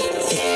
Música